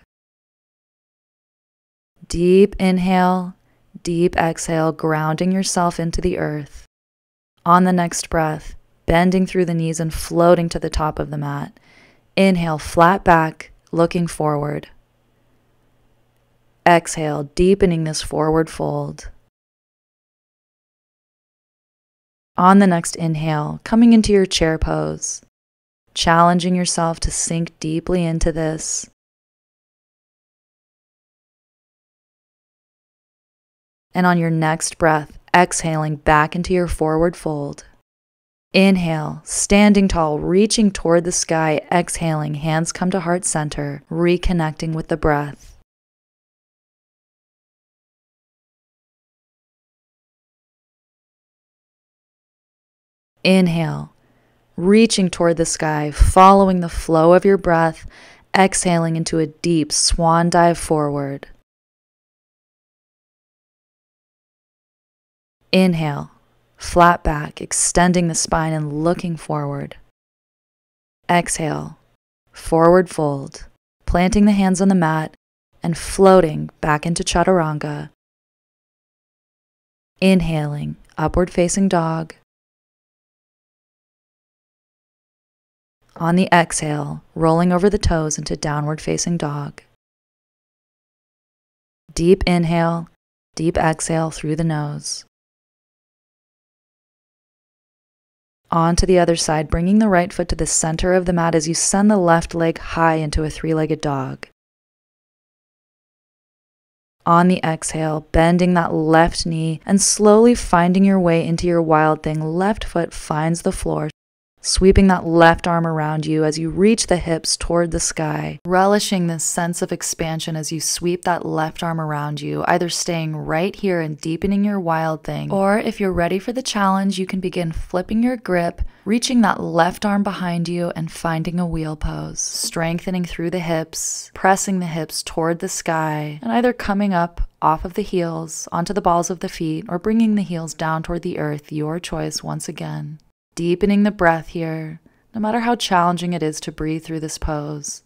Deep inhale, deep exhale, grounding yourself into the earth. On the next breath, bending through the knees and floating to the top of the mat. Inhale, flat back, looking forward. Exhale, deepening this forward fold. On the next inhale, coming into your chair pose, challenging yourself to sink deeply into this. And on your next breath, exhaling back into your forward fold. Inhale, standing tall, reaching toward the sky. Exhaling, hands come to heart center, reconnecting with the breath. Inhale, reaching toward the sky, following the flow of your breath, exhaling into a deep swan dive forward. Inhale, flat back, extending the spine and looking forward. Exhale, forward fold, planting the hands on the mat and floating back into chaturanga. Inhaling, upward facing dog. On the exhale, rolling over the toes into downward facing dog. Deep inhale, deep exhale through the nose. On to the other side, bringing the right foot to the center of the mat as you send the left leg high into a three legged dog. On the exhale, bending that left knee and slowly finding your way into your wild thing. Left foot finds the floor, sweeping that left arm around you as you reach the hips toward the sky, relishing this sense of expansion as you sweep that left arm around you, either staying right here and deepening your wild thing, or if you're ready for the challenge, you can begin flipping your grip, reaching that left arm behind you and finding a wheel pose, strengthening through the hips, pressing the hips toward the sky, and either coming up off of the heels onto the balls of the feet or bringing the heels down toward the earth, your choice once again deepening the breath here, no matter how challenging it is to breathe through this pose.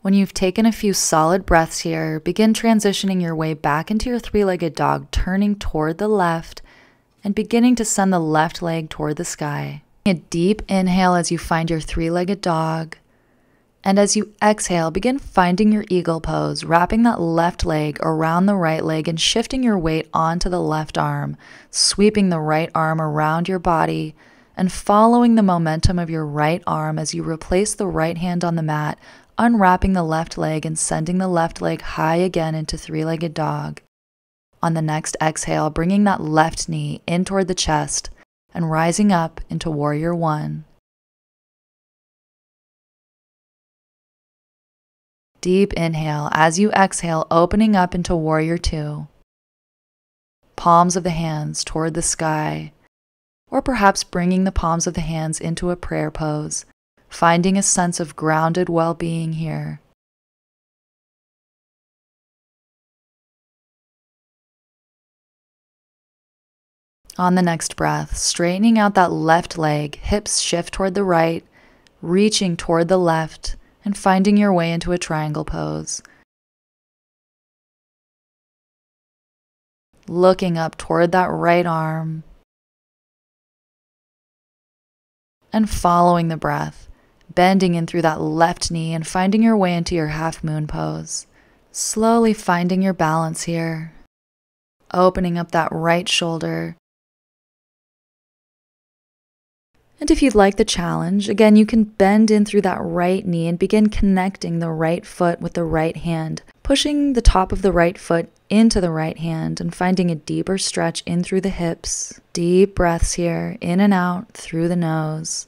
When you've taken a few solid breaths here, begin transitioning your way back into your three legged dog, turning toward the left and beginning to send the left leg toward the sky. A deep inhale as you find your three legged dog. And as you exhale, begin finding your eagle pose, wrapping that left leg around the right leg and shifting your weight onto the left arm, sweeping the right arm around your body and following the momentum of your right arm as you replace the right hand on the mat, unwrapping the left leg and sending the left leg high again into three legged dog. On the next exhale, bringing that left knee in toward the chest and rising up into warrior one. Deep inhale as you exhale, opening up into warrior two. Palms of the hands toward the sky, or perhaps bringing the palms of the hands into a prayer pose, finding a sense of grounded well being here. On the next breath, straightening out that left leg, hips shift toward the right, reaching toward the left and finding your way into a triangle pose. Looking up toward that right arm and following the breath, bending in through that left knee and finding your way into your half moon pose. Slowly finding your balance here, opening up that right shoulder And if you'd like the challenge, again, you can bend in through that right knee and begin connecting the right foot with the right hand, pushing the top of the right foot into the right hand and finding a deeper stretch in through the hips. Deep breaths here, in and out through the nose.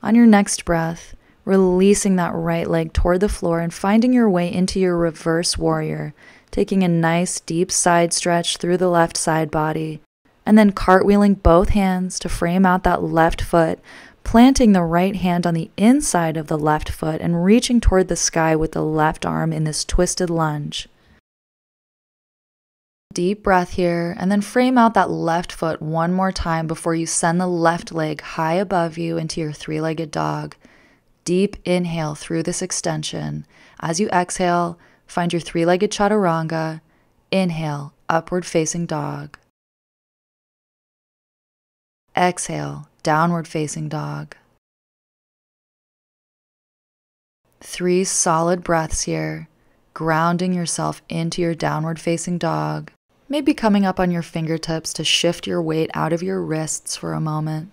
On your next breath, releasing that right leg toward the floor and finding your way into your reverse warrior, taking a nice deep side stretch through the left side body, and then cartwheeling both hands to frame out that left foot, planting the right hand on the inside of the left foot and reaching toward the sky with the left arm in this twisted lunge. Deep breath here, and then frame out that left foot one more time before you send the left leg high above you into your three legged dog. Deep inhale through this extension. As you exhale, find your three legged chaturanga. Inhale, upward facing dog. Exhale, downward facing dog. Three solid breaths here, grounding yourself into your downward facing dog. Maybe coming up on your fingertips to shift your weight out of your wrists for a moment.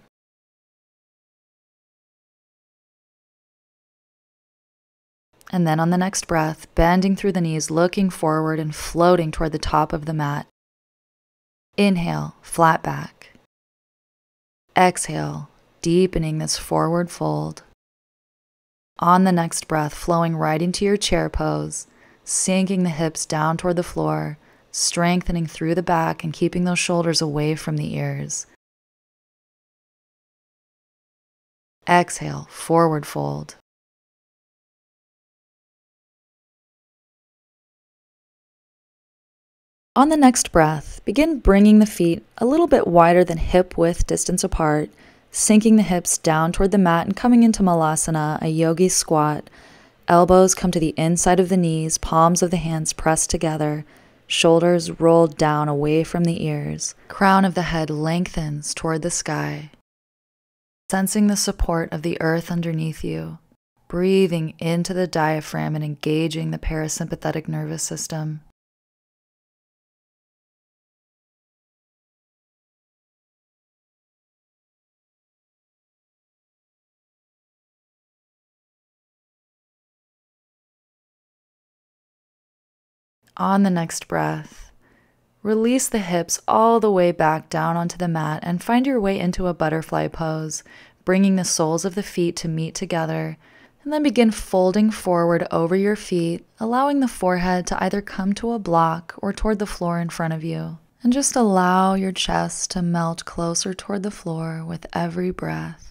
And then on the next breath, bending through the knees, looking forward and floating toward the top of the mat. Inhale, flat back. Exhale, deepening this forward fold. On the next breath, flowing right into your chair pose, sinking the hips down toward the floor, strengthening through the back and keeping those shoulders away from the ears. Exhale, forward fold. On the next breath, begin bringing the feet a little bit wider than hip width distance apart, sinking the hips down toward the mat and coming into Malasana, a yogi squat. Elbows come to the inside of the knees, palms of the hands pressed together, shoulders rolled down away from the ears. Crown of the head lengthens toward the sky. Sensing the support of the earth underneath you, breathing into the diaphragm and engaging the parasympathetic nervous system. On the next breath, release the hips all the way back down onto the mat and find your way into a butterfly pose, bringing the soles of the feet to meet together. And then begin folding forward over your feet, allowing the forehead to either come to a block or toward the floor in front of you. And just allow your chest to melt closer toward the floor with every breath.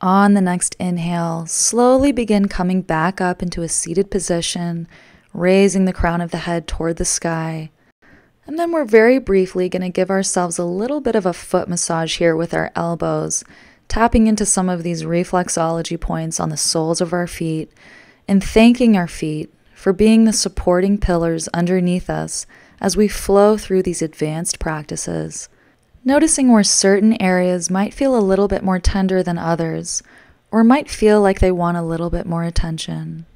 On the next inhale, slowly begin coming back up into a seated position, raising the crown of the head toward the sky. And then we're very briefly going to give ourselves a little bit of a foot massage here with our elbows, tapping into some of these reflexology points on the soles of our feet, and thanking our feet for being the supporting pillars underneath us as we flow through these advanced practices noticing where certain areas might feel a little bit more tender than others, or might feel like they want a little bit more attention.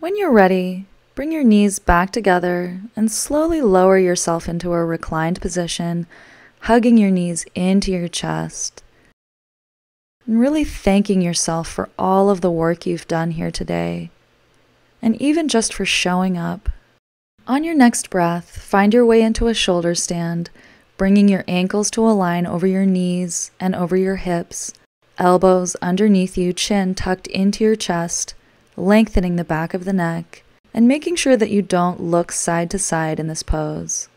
When you're ready, Bring your knees back together and slowly lower yourself into a reclined position, hugging your knees into your chest. And really thanking yourself for all of the work you've done here today, and even just for showing up. On your next breath, find your way into a shoulder stand, bringing your ankles to align over your knees and over your hips, elbows underneath you, chin tucked into your chest, lengthening the back of the neck and making sure that you don't look side to side in this pose.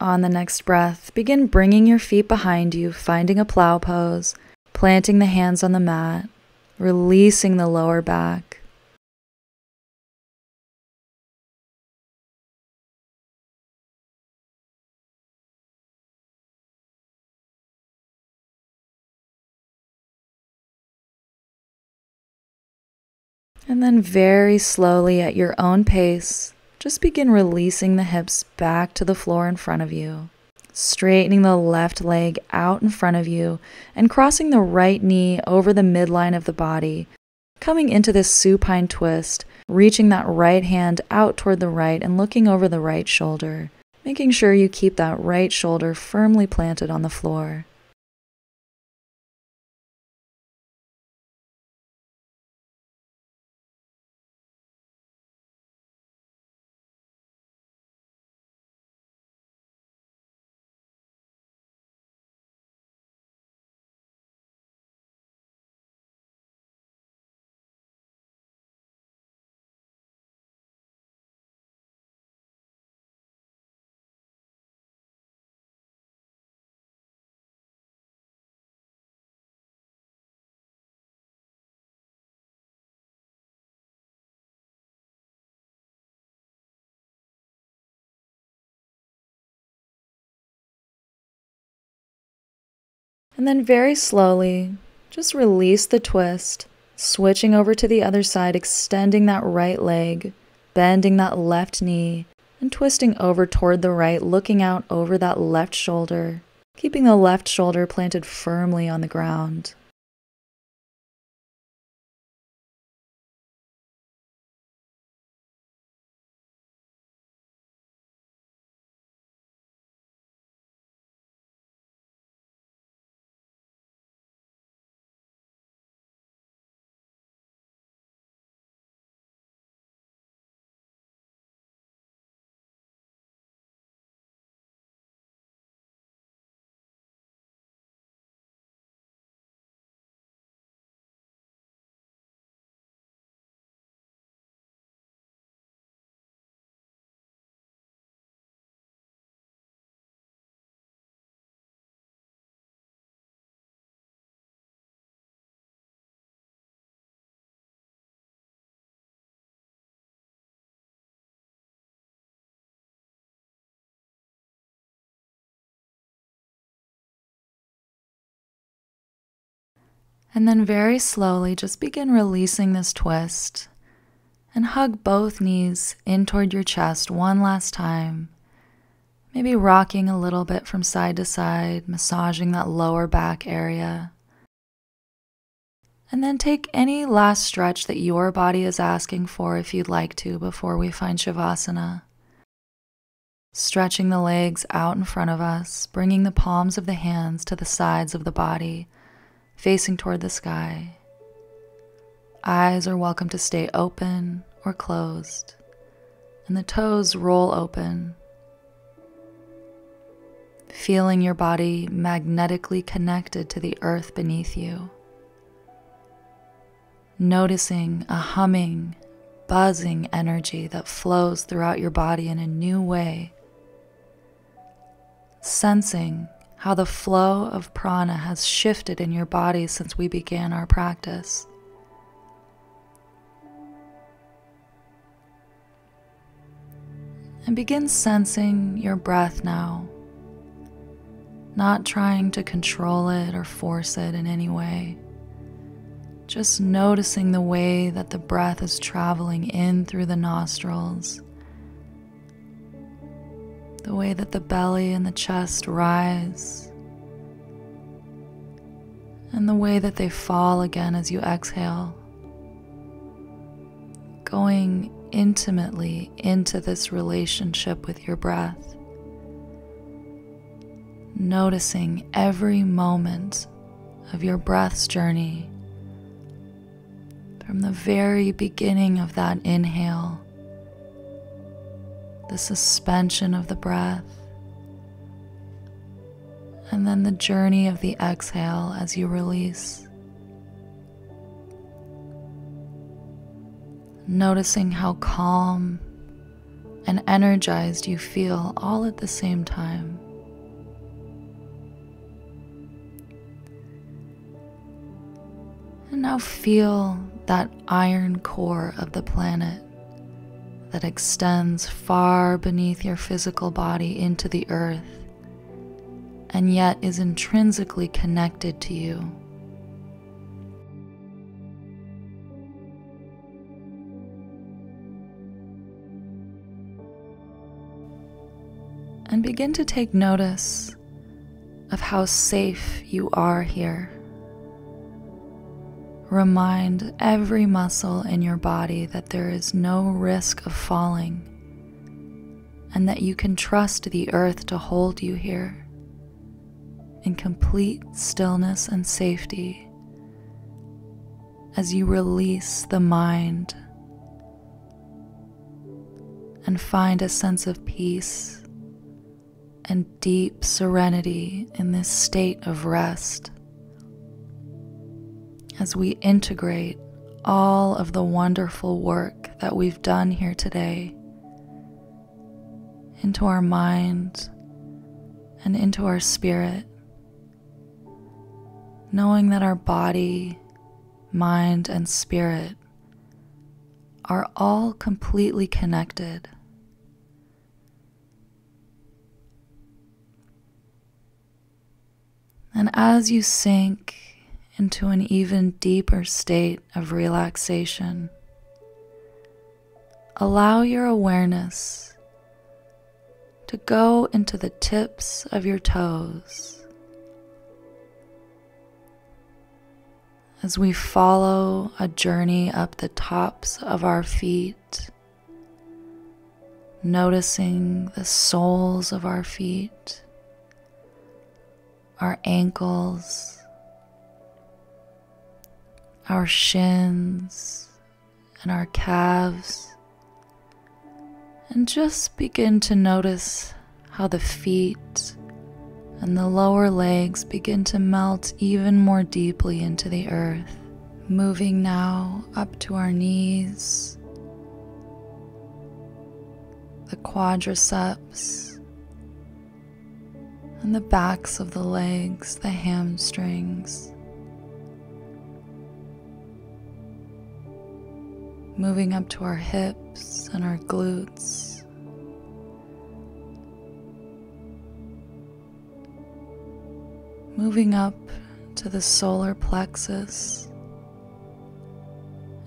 On the next breath, begin bringing your feet behind you, finding a plow pose, planting the hands on the mat, releasing the lower back. And then very slowly at your own pace, just begin releasing the hips back to the floor in front of you, straightening the left leg out in front of you, and crossing the right knee over the midline of the body, coming into this supine twist, reaching that right hand out toward the right and looking over the right shoulder, making sure you keep that right shoulder firmly planted on the floor. And then very slowly, Just release the twist, switching over to the other side, extending that right leg, bending that left knee, and twisting over toward the right, looking out over that left shoulder, keeping the left shoulder planted firmly on the ground. And then very slowly just begin releasing this twist and hug both knees in toward your chest one last time. Maybe rocking a little bit from side to side, massaging that lower back area. And then take any last stretch that your body is asking for if you'd like to before we find Shavasana. Stretching the legs out in front of us, bringing the palms of the hands to the sides of the body facing toward the sky. Eyes are welcome to stay open or closed, and the toes roll open. Feeling your body magnetically connected to the earth beneath you. Noticing a humming, buzzing energy that flows throughout your body in a new way. Sensing how the flow of prana has shifted in your body since we began our practice. And begin sensing your breath now, not trying to control it or force it in any way. Just noticing the way that the breath is traveling in through the nostrils the way that the belly and the chest rise, and the way that they fall again as you exhale. Going intimately into this relationship with your breath, noticing every moment of your breath's journey from the very beginning of that inhale the suspension of the breath, and then the journey of the exhale as you release. Noticing how calm and energized you feel all at the same time. And now feel that iron core of the planet that extends far beneath your physical body into the earth and yet is intrinsically connected to you. And begin to take notice of how safe you are here. Remind every muscle in your body that there is no risk of falling and that you can trust the earth to hold you here in complete stillness and safety as you release the mind and find a sense of peace and deep serenity in this state of rest as we integrate all of the wonderful work that we've done here today into our mind and into our spirit, knowing that our body, mind, and spirit are all completely connected. And as you sink into an even deeper state of relaxation. Allow your awareness to go into the tips of your toes as we follow a journey up the tops of our feet, noticing the soles of our feet, our ankles, our shins, and our calves. And just begin to notice how the feet and the lower legs begin to melt even more deeply into the earth, moving now up to our knees, the quadriceps, and the backs of the legs, the hamstrings. Moving up to our hips and our glutes. moving up to the solar plexus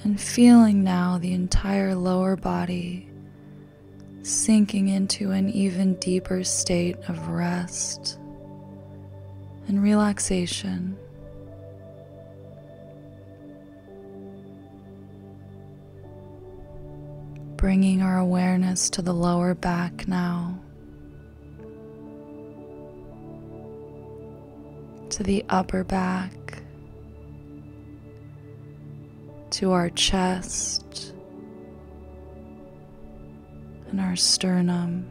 and feeling now the entire lower body sinking into an even deeper state of rest and relaxation. Bringing our awareness to the lower back now. to the upper back, to our chest and our sternum.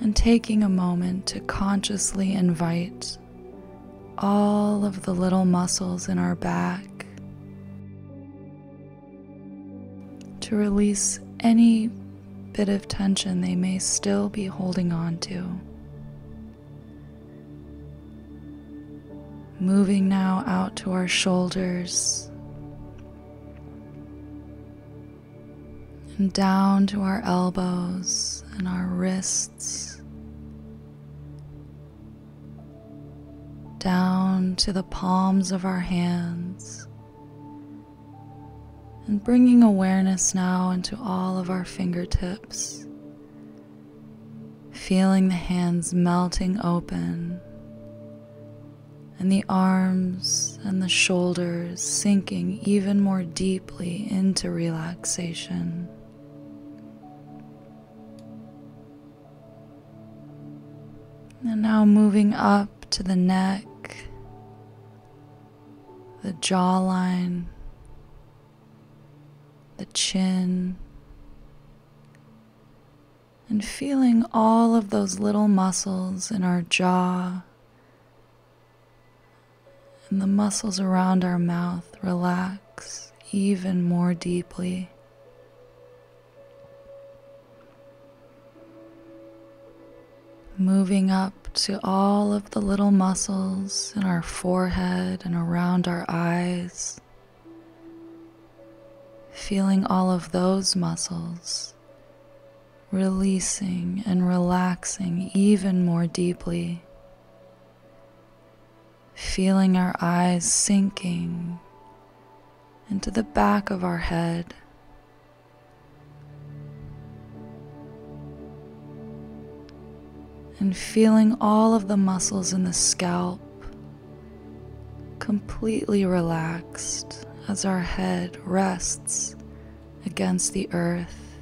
And taking a moment to consciously invite all of the little muscles in our back to release any bit of tension they may still be holding on to. Moving now out to our shoulders and down to our elbows and our wrists, down to the palms of our hands, and bringing awareness now into all of our fingertips, feeling the hands melting open and the arms and the shoulders sinking even more deeply into relaxation. And now moving up to the neck, the jawline, the chin, and feeling all of those little muscles in our jaw and the muscles around our mouth relax even more deeply. Moving up to all of the little muscles in our forehead and around our eyes. Feeling all of those muscles releasing and relaxing even more deeply feeling our eyes sinking into the back of our head. And feeling all of the muscles in the scalp completely relaxed as our head rests against the earth,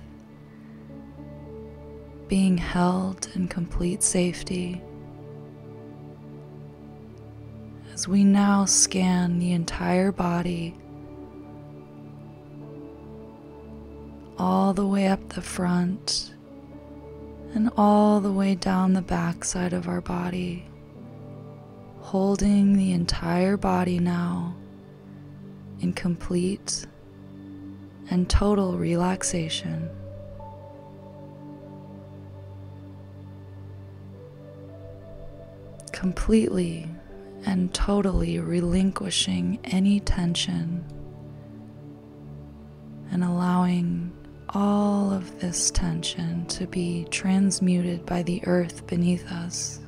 being held in complete safety. as we now scan the entire body, all the way up the front and all the way down the back side of our body, holding the entire body now in complete and total relaxation. Completely and totally relinquishing any tension and allowing all of this tension to be transmuted by the earth beneath us.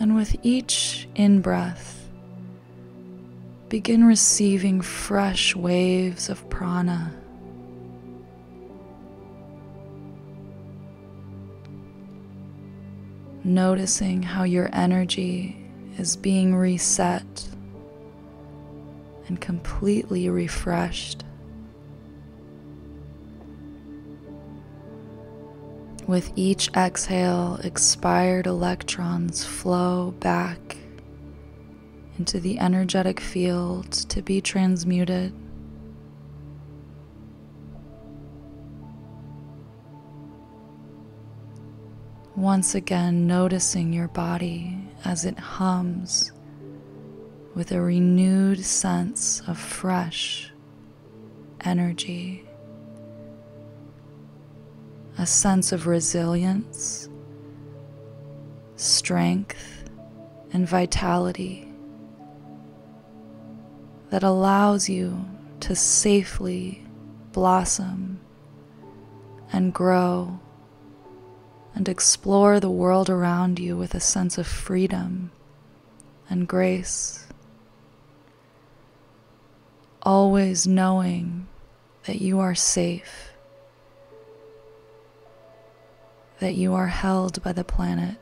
And with each in breath, begin receiving fresh waves of prana. Noticing how your energy is being reset and completely refreshed. With each exhale, expired electrons flow back into the energetic field to be transmuted. Once again, noticing your body as it hums with a renewed sense of fresh energy a sense of resilience, strength, and vitality that allows you to safely blossom and grow and explore the world around you with a sense of freedom and grace. Always knowing that you are safe that you are held by the planet.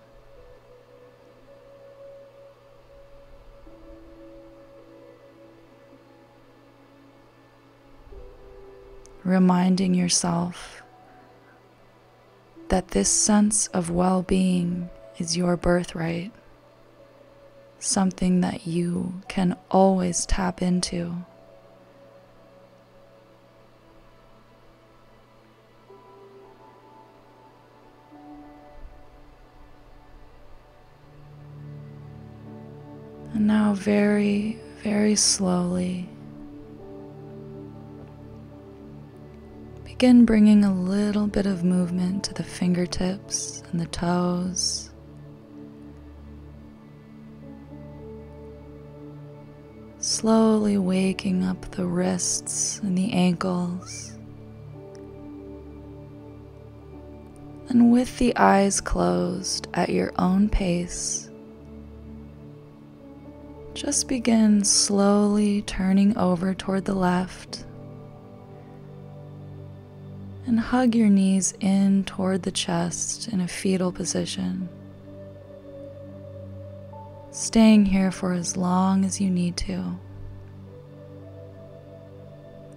Reminding yourself that this sense of well being is your birthright, something that you can always tap into. And now, very, very slowly, begin bringing a little bit of movement to the fingertips and the toes. Slowly waking up the wrists and the ankles. And with the eyes closed at your own pace, just begin slowly turning over toward the left and hug your knees in toward the chest in a fetal position. Staying here for as long as you need to.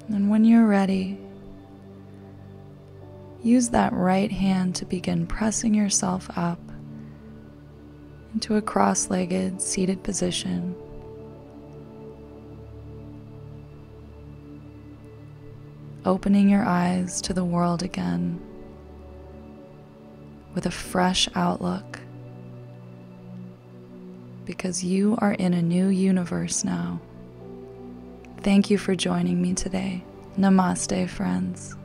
And when you're ready, use that right hand to begin pressing yourself up into a cross legged seated position. Opening your eyes to the world again with a fresh outlook because you are in a new universe now. Thank you for joining me today. Namaste, friends.